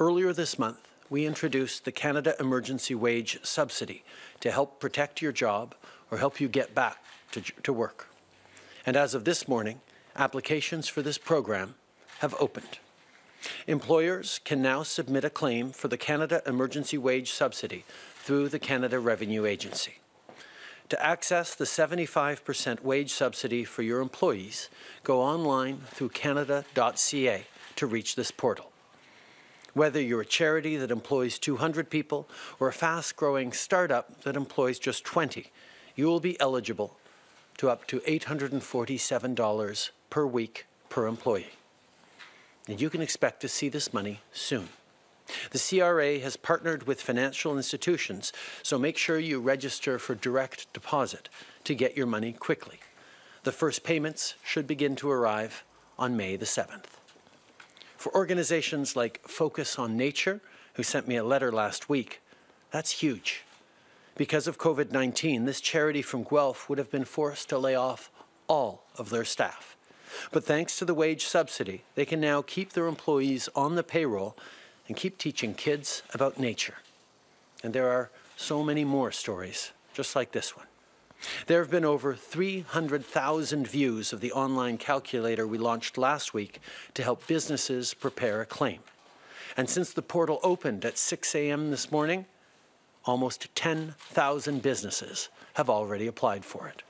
Earlier this month, we introduced the Canada Emergency Wage Subsidy to help protect your job or help you get back to, to work. And as of this morning, applications for this program have opened. Employers can now submit a claim for the Canada Emergency Wage Subsidy through the Canada Revenue Agency. To access the 75% wage subsidy for your employees, go online through canada.ca to reach this portal. Whether you're a charity that employs 200 people or a fast-growing startup that employs just 20, you will be eligible to up to $847 per week per employee. And you can expect to see this money soon. The CRA has partnered with financial institutions, so make sure you register for direct deposit to get your money quickly. The first payments should begin to arrive on May the 7th. For organizations like Focus on Nature, who sent me a letter last week, that's huge. Because of COVID-19, this charity from Guelph would have been forced to lay off all of their staff. But thanks to the wage subsidy, they can now keep their employees on the payroll and keep teaching kids about nature. And there are so many more stories just like this one. There have been over 300,000 views of the online calculator we launched last week to help businesses prepare a claim. And since the portal opened at 6 a.m. this morning, almost 10,000 businesses have already applied for it.